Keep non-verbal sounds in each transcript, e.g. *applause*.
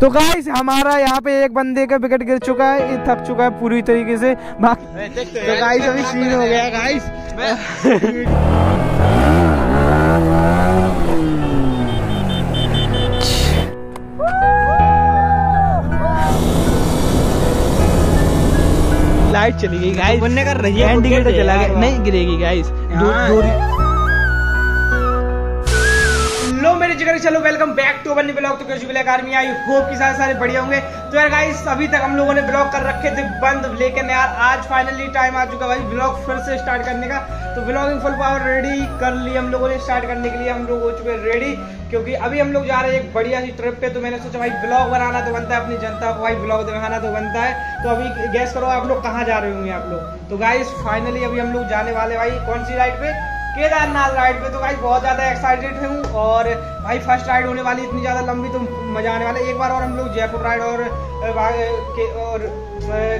तो गाइस हमारा यहाँ पे एक बंदे का विकेट गिर चुका है ये थक चुका है पूरी तरीके से। बाकी तो गाइस अभी सीन हो गया गाइस लाइट चली गई गाइस बनने कर रही है इंडिकेटर चला गया। नहीं गिरेगी गाइस मेरे जिगर चलो वेलकम बैक टू अपन ब्लॉग तो कैसे ब्लैक आर्मी आई होप कि सारे सारे बढ़िया होंगे। तो यार गाइस अभी तक हम लोगों ने ब्लॉग कर रखे थे बंद, लेकिन यार आज फाइनली टाइम आ चुका भाई ब्लॉग फिर से स्टार्ट करने का। तो ब्लॉगिंग फुल पावर रेडी कर ली हम लोगों ने स्टार्ट करने के लिए हम लोग हो चुके रेडी क्योंकि अभी हम लोग जा रहे हैं एक बढ़िया सी ट्रिप पे तो मैंने सोचा भाई ब्लॉग बनाना तो बनता है, अपनी जनता को भाई ब्लॉग दिखाना तो बनता है। तो अभी गैस करो आप लोग कहाँ जा रहे होंगे आप लोग। तो गाइस फाइनली अभी हम लोग जाने वाले भाई, कौन सी राइड पे? केदारनाथ राइड पे तो भाई बहुत ज़्यादा एक्साइटेड हूँ और भाई फ़र्स्ट राइड होने वाली इतनी ज़्यादा लंबी तो मज़ा आने वाला एक बार और हम लोग जयपुर राइड और के, और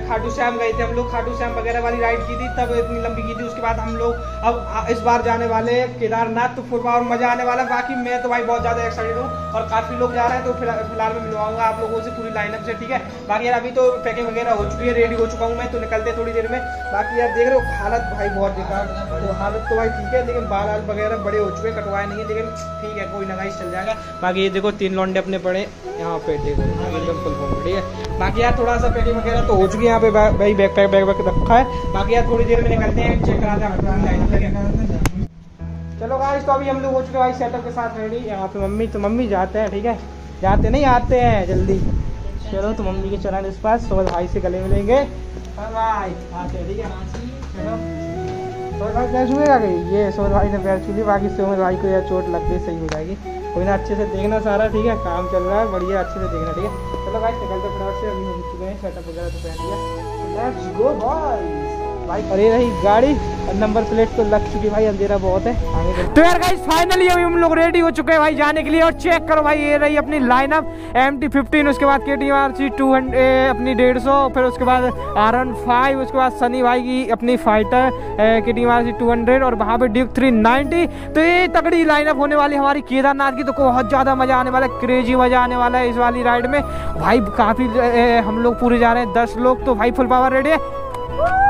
खाटू श्याम गए थे। हम लोग खाटू श्याम वगैरह वाली राइड की थी, तब इतनी लंबी की थी। उसके बाद हम लोग अब इस बार जाने वाले केदारनाथ तो फुल और मज़ा आने वाला बाकी मैं तो भाई बहुत ज़्यादा एक्साइटेड हूँ और काफ़ी लोग जा रहे हैं तो फ़िलहाल मैं मिलवाऊँगा आप लोगों से पूरी लाइनअप से, ठीक है? बाकी यार अभी तो पैकिंग वगैरह हो चुकी है रेडी हो चुका हूँ मैं तो निकलते थोड़ी देर में। बाकी यार देख रहे हो, हालत भाई बहुत बेकार। तो हालत तो भाई ठीक है लेकिन बाल वाल वगैरह बड़े हो चुके कटवाए नहीं है, लेकिन ठीक है, कोई गाइस चल जाएगा। बाकी ये देखो, तीन लौंडे अपने पड़े यहाँ पे देखो एकदम फुल फॉर्म ठीक है। बाकी यार थोड़ा सा पैकिंग वगैरह तो हो चुकी है, यहाँ पे भाई बैग पैक बैग बैग रखा है। बाकी यार, थोड़ी देर में निकलते हैं चेक कराते हैं है चलो गाइस तो अभी हम लोग हो चुके भाई सेटअप के साथ रेडी यहाँ पे मम्मी तो मम्मी जाते हैं, ठीक है? जाते नहीं, आते हैं, जल्दी। चलो तो मम्मी के चरण इस पास सोहल भाई से गले मिलेंगे। हाँ भाई आते हैं, ठीक है? ये सोहल भाई ने पैर छू लिया बाकी सोहल भाई को यार चोट लग गई, सही हो जाएगी। कोई ना अच्छे से देखना सारा, ठीक है? काम चल रहा है, बढ़िया अच्छे से देखना, ठीक है? चलो भाई निकलते फटाफट से अभी हम चुके हैं सेटअप वगैरह तो पहन लिया। लेट्स गो बॉयज़ अरे रही गाड़ी और नंबर प्लेट तो लग चुकी भाई, अंधेरा बहुत है। तो यार गाइस फाइनली अभी हम लोग रेडी हो चुके हैं भाई जाने के लिए और चेक करो भाई, ये रही अपनी लाइनअप एम टी फिफ्टीन उसके बाद के टी आर सी टू अपनी डेढ़ सौ, फिर उसके बाद आर वन फाइव उसके बाद सनी भाई की अपनी fighter K T R C two hundred और वहाँ पे ड्यूक थ्री नाइनटी तो ये तगड़ी लाइनअप होने वाली हमारी केदारनाथ की तो बहुत ज़्यादा मज़ा आने वाला है क्रेजी मज़ा आने वाला है इस वाली राइड में। भाई काफ़ी हम लोग पूरे जा रहे हैं, दस लोग तो भाई फुल पावर रेडी है।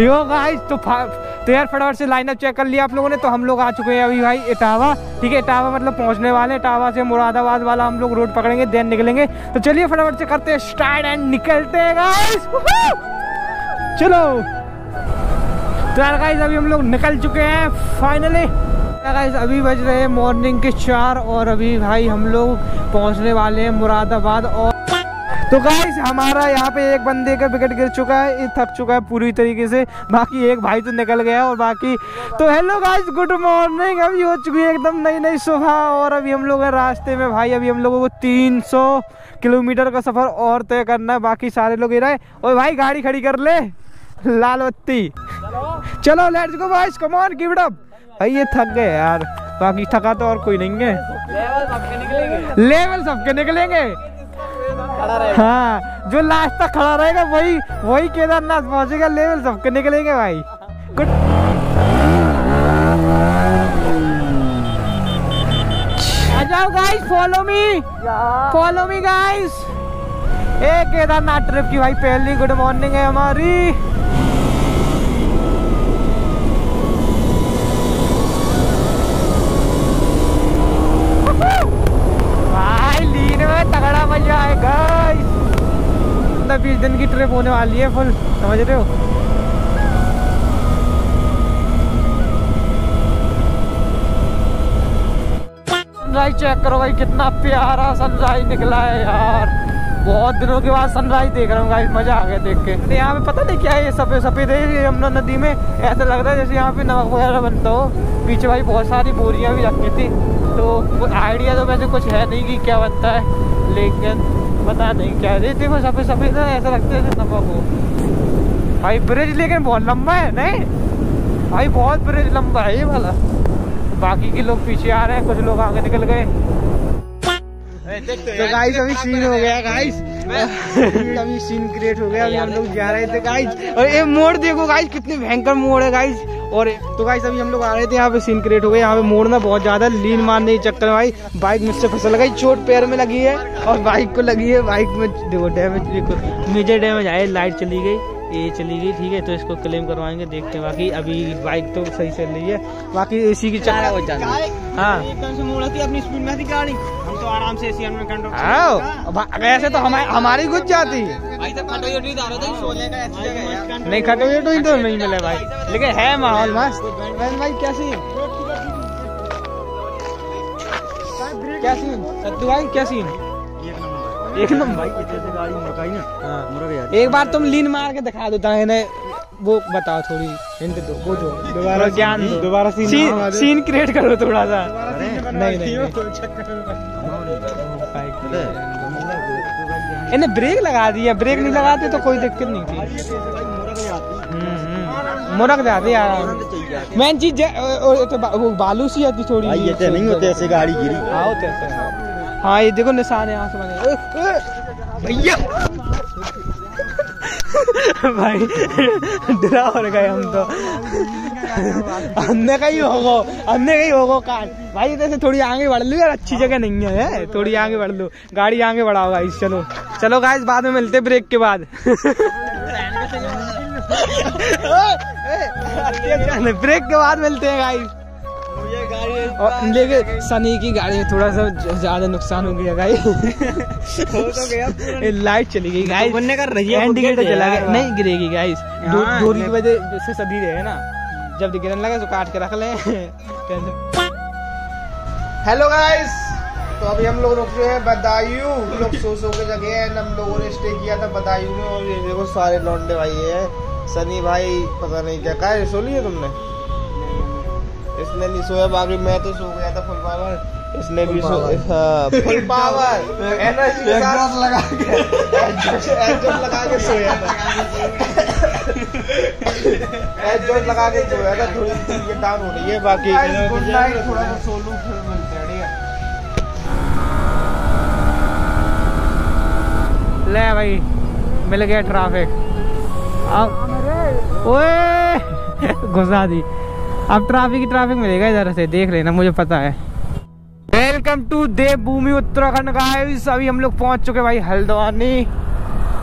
यो गाइस तो तो यार फटाफट से लाइनअप चेक कर लिया आप लोगों ने तो हम लोग आ चुके हैं अभी भाई इटावा। ठीक है, इटावा मतलब पहुँचने वाले इटावा से मुरादाबाद वाला हम लोग रोड पकड़ेंगे देन निकलेंगे। तो चलिए फटाफट से करते हैं स्टार्ट एंड निकलते हैं गाइस चलो। तो यार गाइस अभी हम लोग निकल चुके हैं फाइनली गाइस अभी बज रहे हैं मॉर्निंग के चार और अभी भाई हम लोग पहुँचने वाले हैं मुरादाबाद और तो गाइस हमारा यहाँ पे एक बंदे का विकेट गिर चुका है थक चुका है पूरी तरीके से। बाकी एक भाई तो निकल गया है और बाकी तो हेलो गाइस गुड मॉर्निंग अभी हो चुकी है एकदम नई नई सुबह और अभी हम लोग हैं रास्ते में। भाई अभी हम लोगों को 300 किलोमीटर का सफ़र और तय करना है। बाकी सारे लोग इधर और भाई गाड़ी खड़ी कर ले। लाल बत्ती चलो let's go boys come on give it up भाई ये थक गए यार। बाकी थका तो और कोई नहीं है। लेवल सबके निकलेंगे। हाँ जो लास्ट तक खड़ा रहेगा वही वही केदारनाथ पहुंचेगा लेवल सबके निकलेंगे भाई। गुड जाओ guys follow me follow me guys एक केदारनाथ ट्रिप की भाई पहली गुड मॉर्निंग है हमारी। बीस दिन की ट्रिप होने वाली है फुल समझ रहे हो? सनराइज चेक करो भाई, कितना प्यारा सनराइज निकला है यार। बहुत दिनों के बाद सनराइज देख रहा हूँ गाइस मज़ा आ गया देख के। यहाँ पे पता नहीं क्या है, ये सफ़ेद सफ़ेद यमुना नदी में, ऐसा लग रहा है जैसे यहाँ पे नमक वगैरह बनता हो। पीछे भाई बहुत सारी बोरियाँ भी रखी थी तो आइडिया तो वैसे कुछ है नहीं कि क्या बनता है, लेकिन पता नहीं क्या है देखो सफ़ेद सफ़ेद है ऐसा लगता है नमक हो। भाई ब्रिज लेकिन बहुत लंबा है नहीं? भाई बहुत ब्रिज लंबा है ये वाला। बाकी के लोग पीछे आ रहे हैं कुछ लोग आगे निकल गए। तो गाइस अभी सीन हो गया गाइस अभी सीन क्रिएट हो गया अभी हम लोग जा रहे थे गाइस और ये मोड़ देखो गाइस कितनी भयंकर मोड़ है गाइस और तो गाइस अभी हम लोग आ रहे थे यहाँ पे सीन क्रिएट हो गए यहाँ पे मोड़ना बहुत ज़्यादा लीन मारने के चक्कर में भाई। बाइक मुझसे फ़सल लगाई चोट पैर में लगी है और बाइक को लगी है। बाइक में देखो डैमेज देखो मेजर डैमेज आए लाइट चली गई। ये चली गई ठीक है तो इसको क्लेम करवाएँगे देखते हैं। बाकी अभी बाइक तो सही चल रही है। बाकी एसी की चक्कर हाँ अपनी स्पीड में थी गाड़ी हम तो आराम से एसी में कंट्रोल आओ ऐसे तो हमारी हमारी कुछ जाती है। नहीं खटोई तो ही तो नहीं मिले भाई। लेकिन है माहौल मस्त। भाई क्या सीन क्या सीन सत्तू भाई क्या सीन एक भाई जैसे गाड़ी मुड़काई ना। हाँ। मुड़क जाती एक बार तुम लीन मार के दिखा दो ताकि वो बताओ थोड़ी हिंट दो वो जो दोबारा ज्ञान दो। दोबारा सीन सीन, सीन क्रिएट करो थोड़ा सा। नहीं नहीं इन्हें ब्रेक लगा दिया ब्रेक नहीं लगाते तो कोई दिक्कत नहीं थी। हम्म, हम्म। मुरक जाती यार। मेन चीज़ तो वो बालू सी आती थोड़ी। ये तो नहीं होते ऐसे गाड़ी गिरी। हाँ होते ऐसे हाँ ये देखो निशान है से बने। भैया! भाई डरा हो गए हम तो। हमने कहीं होगो हमने कहीं होगो कार भाई जैसे थोड़ी आगे बढ़ लो यार अच्छी जगह नहीं है थोड़ी आगे बढ़ लो। गाड़ी आगे बढ़ाओ गाइस चलो। चलो गाइस बाद में मिलते ब्रेक के बाद। *laughs* *laughs* ब्रेक *laughs* के बाद मिलते हैं गाइस और लेकिन सनी की गाड़ी में थोड़ा सा ज़्यादा नुकसान हो गया गाई तो गया लाइट चली गई गाइस बनने कर रही है इंडिकेटर चला गया। नहीं गिरेगी गाइस दूरी की वजह से सदी रहे ना? जब गिरने लगे तो काट के रख ले। हेलो गाइस तो अभी हम लोग रुक रहे हैं बदायूं। लोग सो सो के जगह है। हम लोगों ने स्टे किया था बदायूं में। और ये देखो सारे लौंडे भाई है। सनी भाई पता नहीं क्या कहा सो लिया तुमने? इसने नहीं सोया बाकी मैं तो सो गया था फुल पावर। इसने भी सो फुल *laughs* पावर। एनर्जी के साथ। लगा के। एडजस्ट लगा के सोया था। एडजस्ट लगा के सोया था थोड़ी सी ये डाउन हो रही है बाकी गुड नाइट थोड़ा सा सो लूँ फिर मिलते हैं ठीक है? ले भाई मिल गया ट्रैफ़िक अब ओए! *laughs* घुसा दी। अब ट्रैफ़िक ही ट्रैफ़िक मिलेगा इधर से, देख लेना, मुझे पता है। वेलकम टू देवभूमि उत्तराखंड का अभी हम लोग पहुँच चुके भाई हल्द्वानी।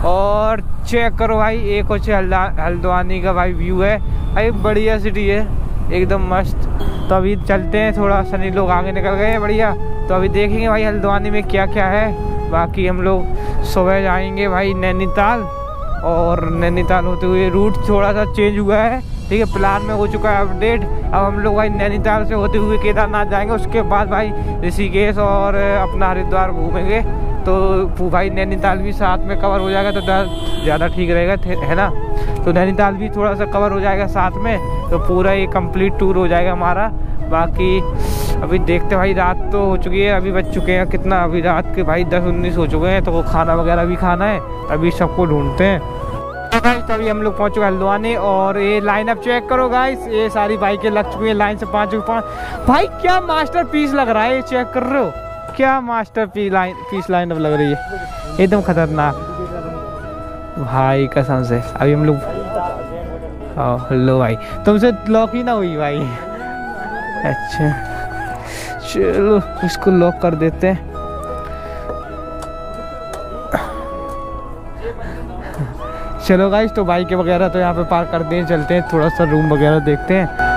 और चेक करो भाई, एक कुछ हल्द्वानी का भाई व्यू है। भाई, बढ़िया सिटी है, एकदम मस्त। तो अभी चलते हैं, थोड़ा सनी लोग आगे निकल गए बढ़िया। तो अभी देखेंगे भाई हल्द्वानी में क्या क्या है। बाकी हम लोग सुबह जाएँगे भाई नैनीताल। और नैनीताल होते हुए रूट थोड़ा सा चेंज हुआ है। ठीक है प्लान में हो चुका है अपडेट अब हम लोग भाई नैनीताल से होते हुए केदारनाथ जाएँगे। उसके बाद भाई ऋषिकेश और अपना हरिद्वार घूमेंगे। तो भाई नैनीताल भी साथ में कवर हो जाएगा तो ज़्यादा ठीक रहेगा है ना? तो नैनीताल भी थोड़ा सा कवर हो जाएगा साथ में। तो पूरा ये कंप्लीट टूर हो जाएगा हमारा। बाकी अभी देखते भाई, रात तो हो चुकी है, अभी बच चुके हैं कितना? अभी रात के भाई दस उन्नीस हो चुके हैं तो वो खाना वगैरह भी खाना है। अभी सबको ढूंढते हैं। गाइस तो अभी हम लोग पहुँच चुके हैं हल्द्वानी और ये लाइन अप चेक करो गाइस ये सारी बाइकें लग चुकी हैं लाइन से पाँच पाँच। भाई, क्या मास्टर पीस लग रहा है? ये चेक कर रहे हो? क्या master P line piece line up लग रही है? एकदम खतरनाक। भाई, कसम से। अभी हम लोग हेलो भाई। तुमसे लॉक ही ना हुई भाई। अच्छा। चलो, इसको लॉक कर देते हैं। चलो गाइस तो बाइक वगैरह तो यहाँ पे पार्क कर दें चलते हैं, थोड़ा सा रूम वगैरह देखते हैं।